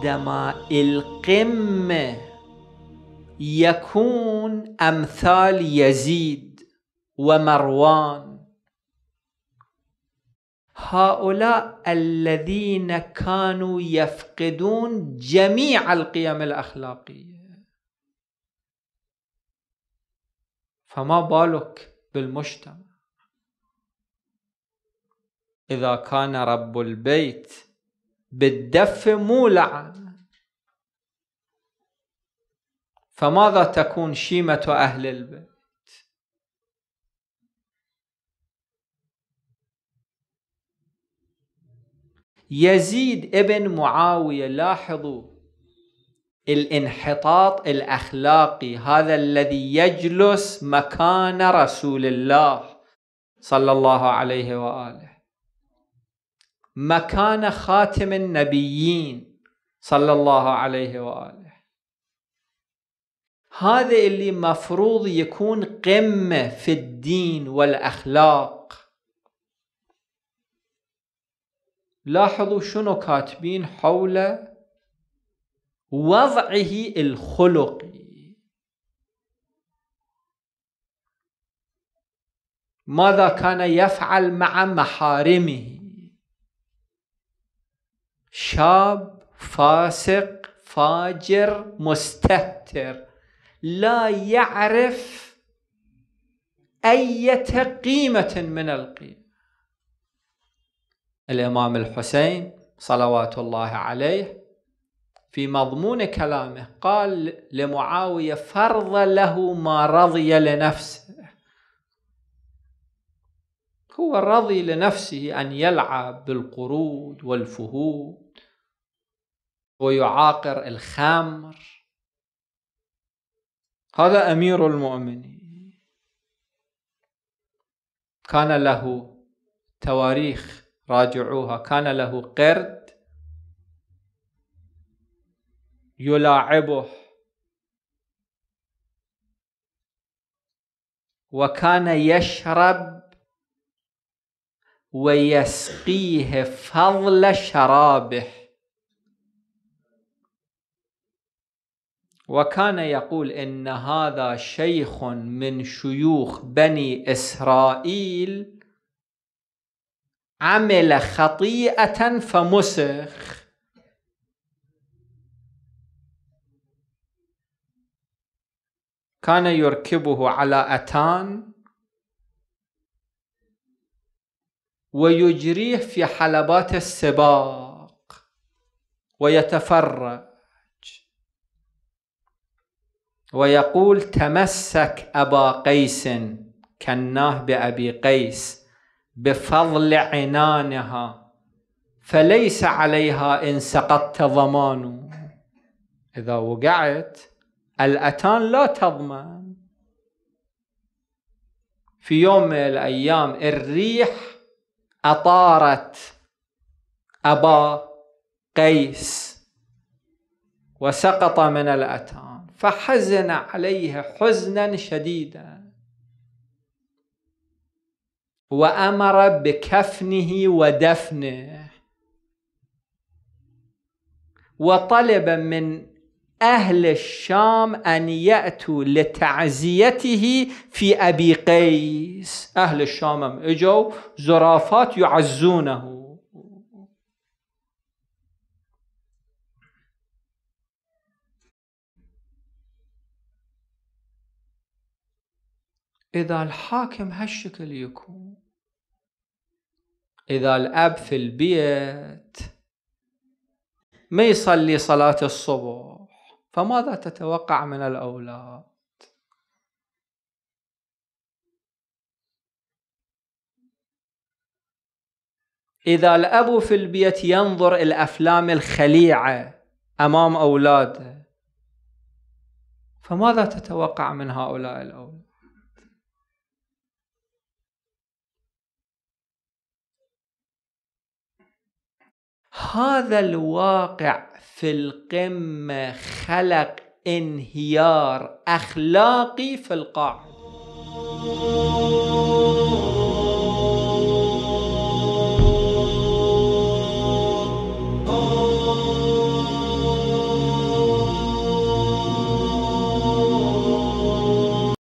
عندما القمة يكون أمثال يزيد ومروان. هؤلاء الذين كانوا يفقدون جميع القيم الأخلاقية. فما بالك بالمجتمع؟ إذا كان رب البيت بالدف مولعا فماذا تكون شيمة أهل البيت؟ يزيد ابن معاوية لاحظوا الانحطاط الأخلاقي هذا الذي يجلس مكان رسول الله صلى الله عليه وآله. مكان خاتم النبيين صلى الله عليه وآله. هذا اللي مفروض يكون قمة في الدين والأخلاق. لاحظوا شنو كاتبين حول وضعه الخلقي. ماذا كان يفعل مع محارمه؟ شاب فاسق فاجر مستهتر. لا يعرف أية قيمة من القيم. الإمام الحسين صلوات الله عليه في مضمون كلامه قال لمعاوية فرض له ما رضي لنفسه. هو رضي لنفسه أن يلعب بالقرود والفهود ويعاقر الخمر. هذا أمير المؤمنين. كان له تواريخ راجعوها. كان له قرد يلاعبه. وكان يشرب ويسقيه فضل شرابه. وكان يقول إن هذا شيخ من شيوخ بني إسرائيل عمل خطيئة فمسخ. كان يركبه على أتان. ويجريه في حلبات السباق ويتفرج. ويقول تمسك أبا قيس كناه بأبي قيس بفضل عنانها فليس عليها إن سقطت ضمان إذا وقعت الأتان لا تضمن. في يوم من الأيام الريح أطارت أبا قيس وسقط من الأتان فحزن عليه حزنا شديدا. وأمر بكفنه ودفنه. وطلب من أهل الشام أن يأتوا لتعزيته في أبي قيس. أهل الشام إجوا زرافات يعزونه. إذا الحاكم هالشكل يكون إذا الأب في البيت ما يصلي صلاة الصبح. فماذا تتوقع من الأولاد؟ إذا الأب في البيت ينظر الأفلام الخليعة أمام أولاده فماذا تتوقع من هؤلاء الأولاد؟ هذا الواقع في القمة خلق انهيار أخلاقي في القاعدة